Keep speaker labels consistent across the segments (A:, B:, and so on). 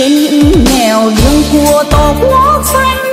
A: trên những nẻo đường cua to quốc xanh.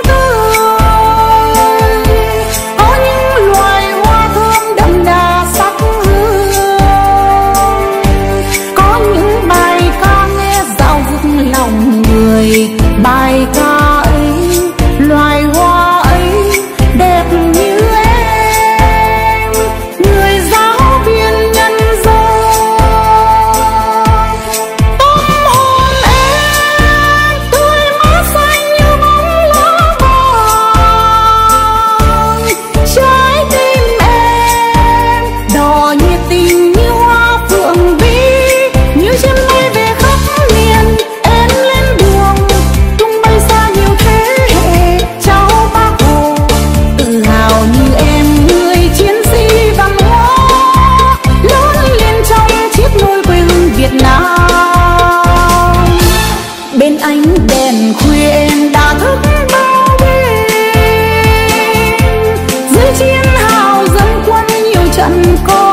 A: dưới ánh đèn khuya em đã thức bao đêm, dưới chiến hào dân quân nhiều trận cô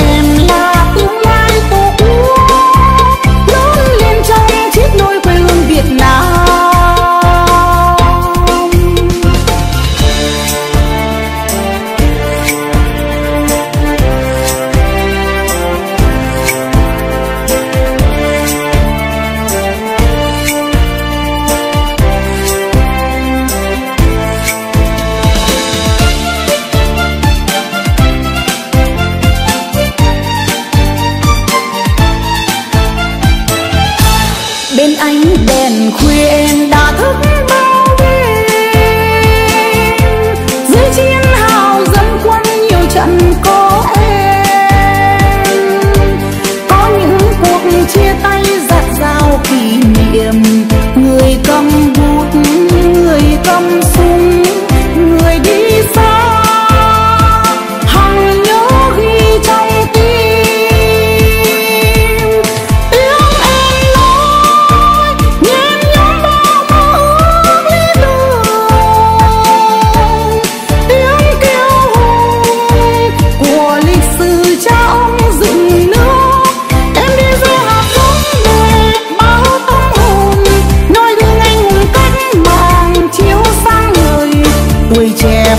A: and bên ánh đèn khuya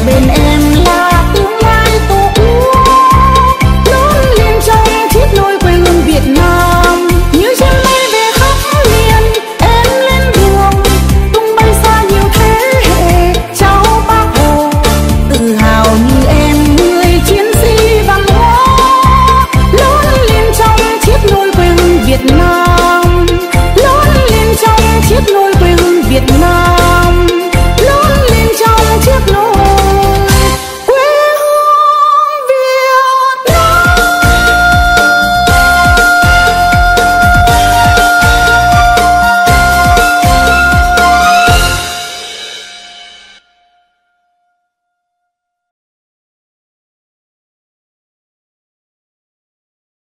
A: bên em lá